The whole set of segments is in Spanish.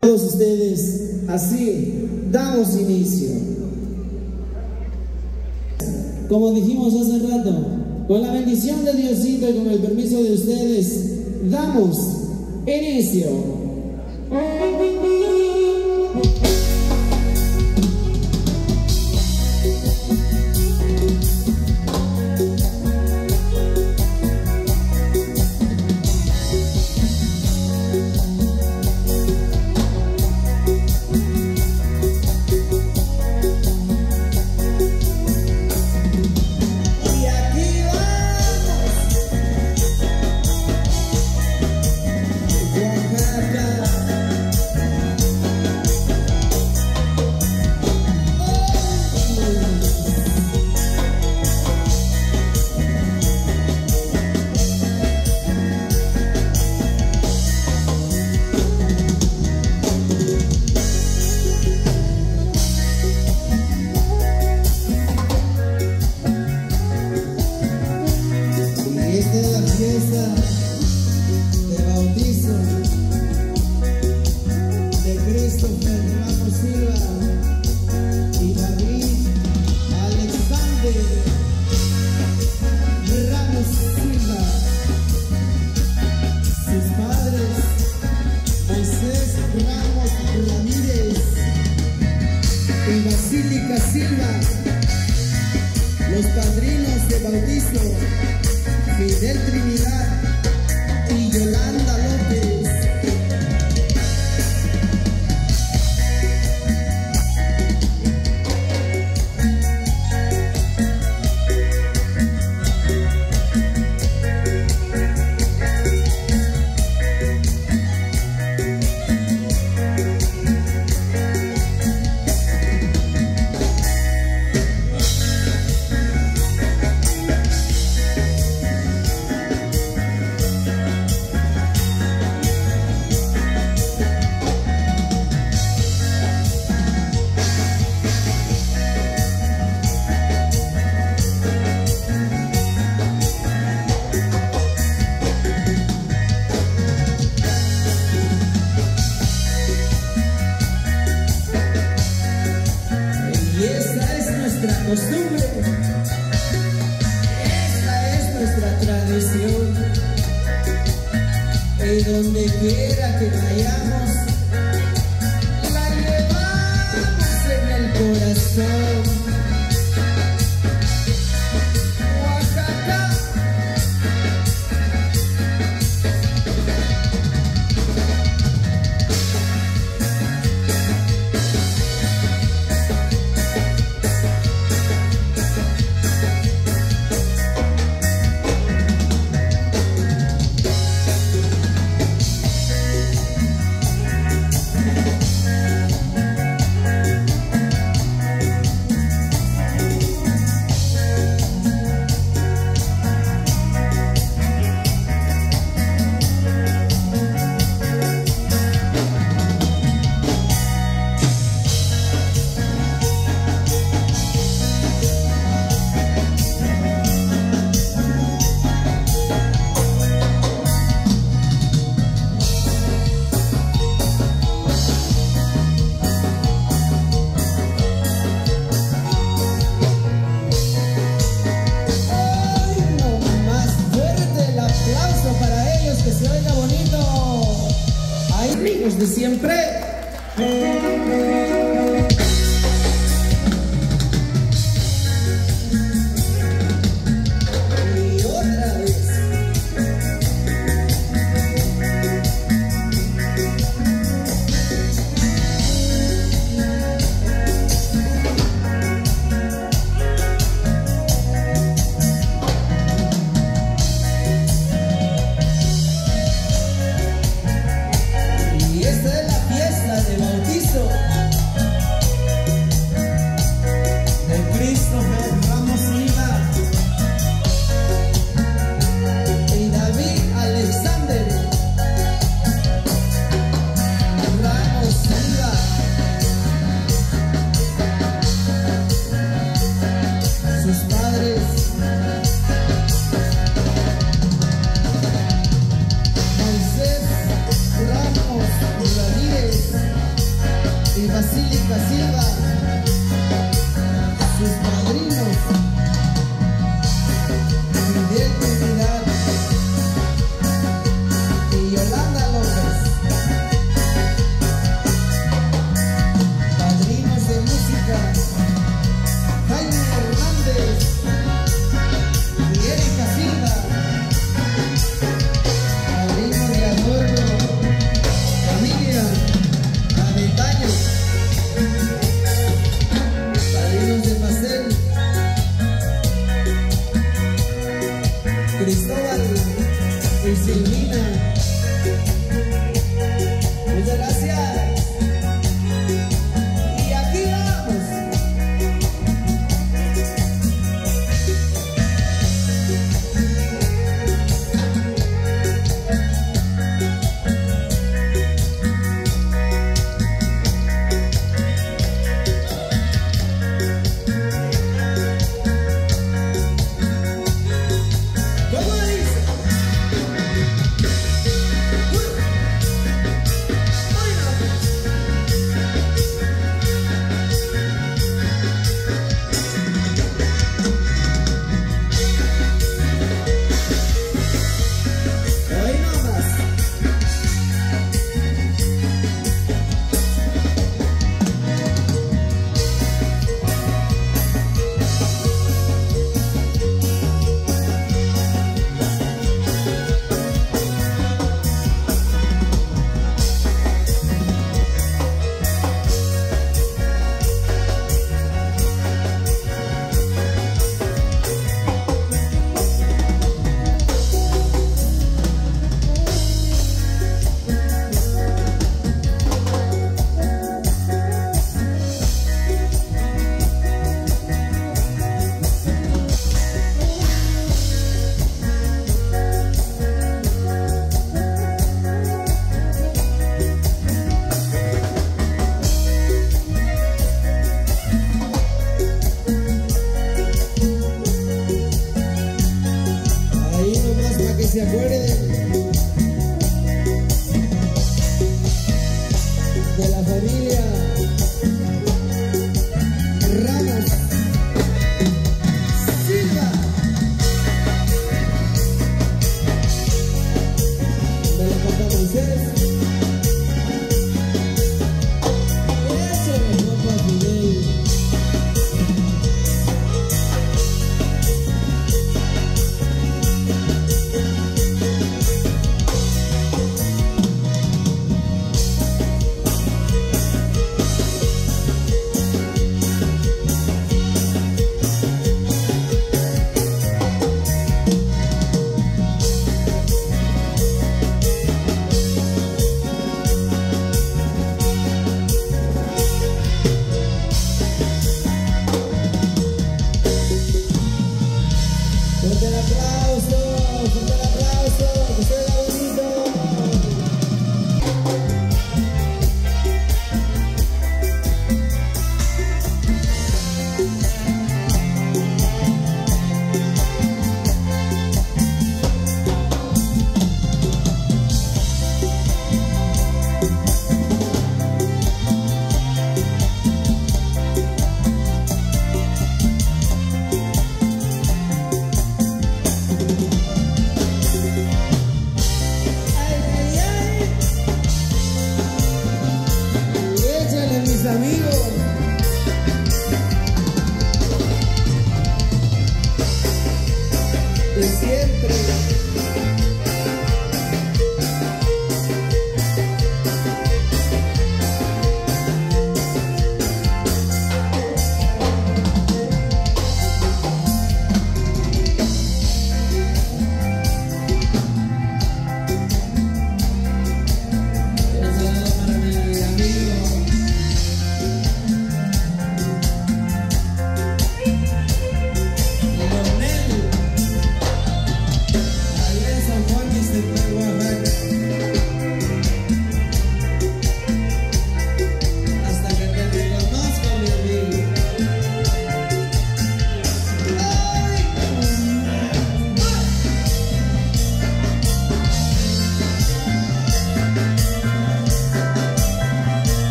Todos ustedes, así damos inicio. Como dijimos hace rato, con la bendición de Diosito y con el permiso de ustedes, damos inicio. Exilina. Muchas gracias.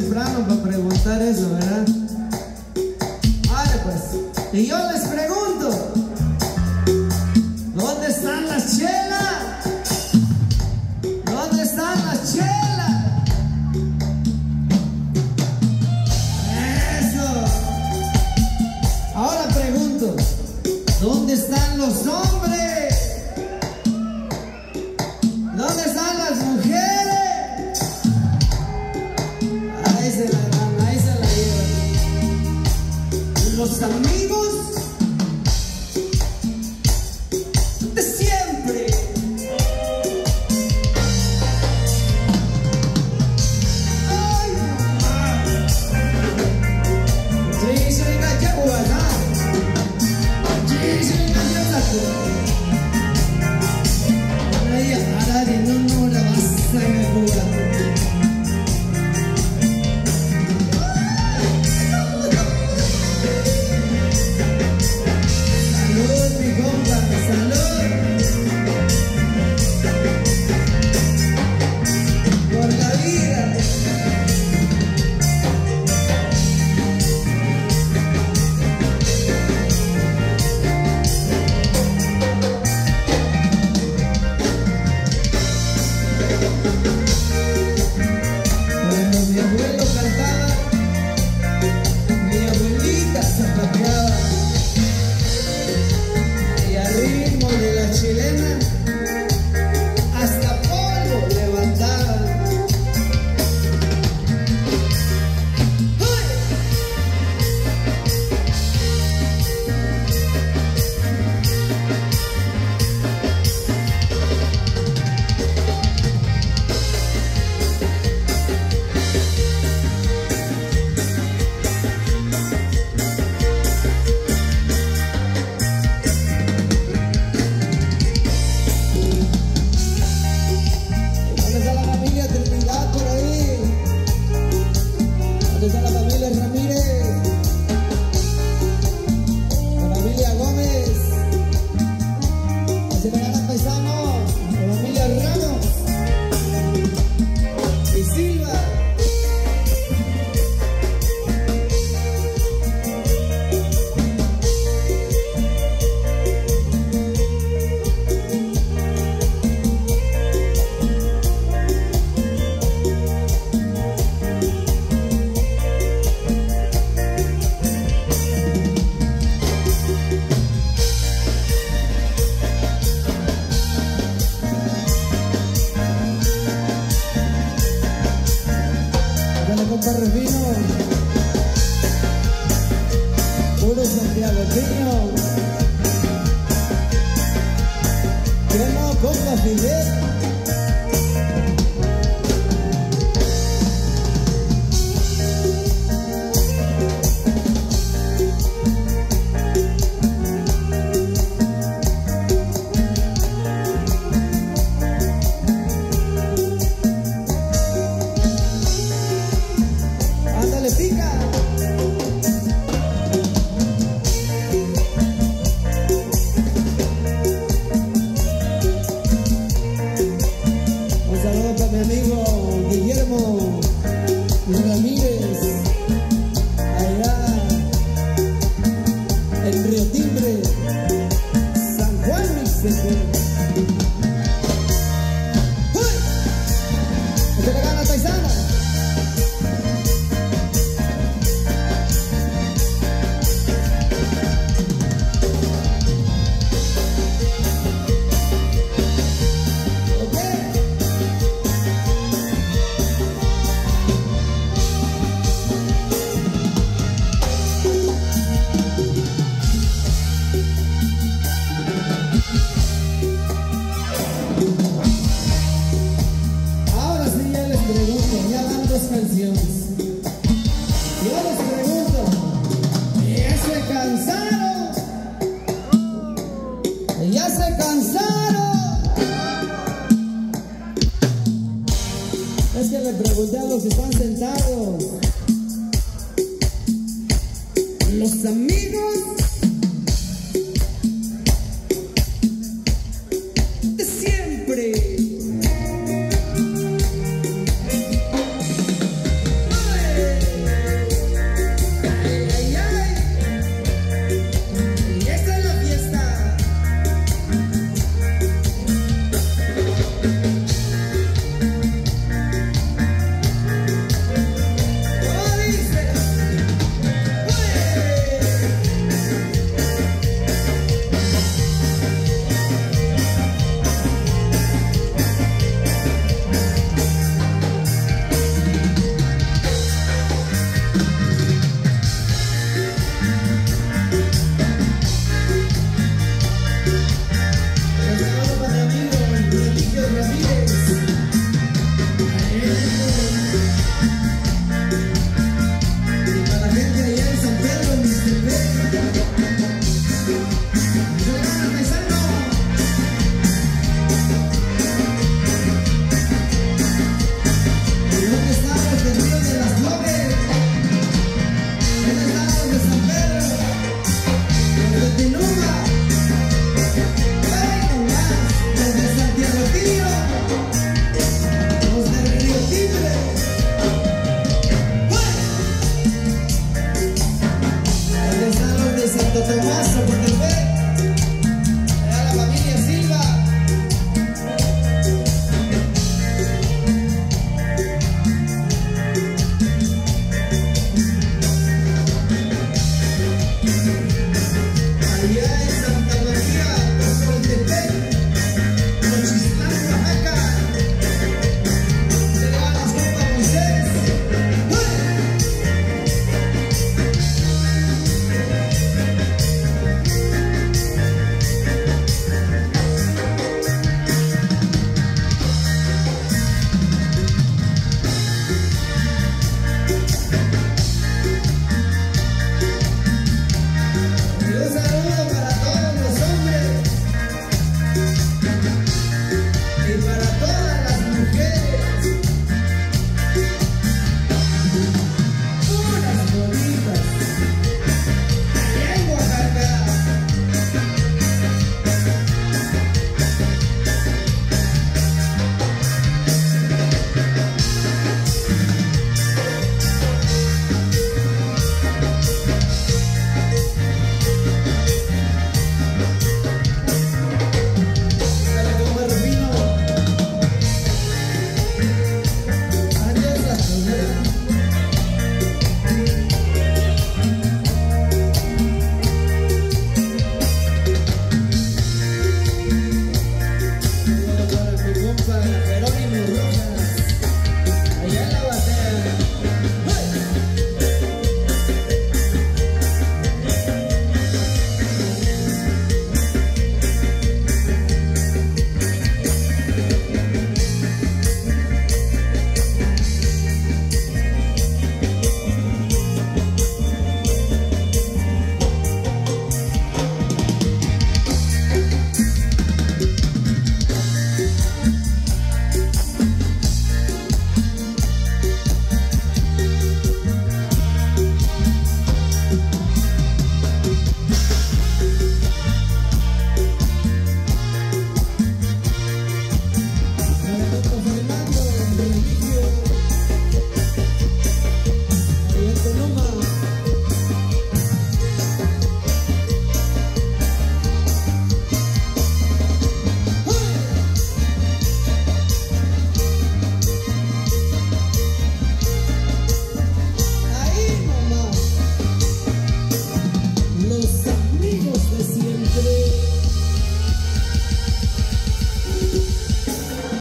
temprano para preguntar eso, ¿verdad? Vale, pues. Y yo les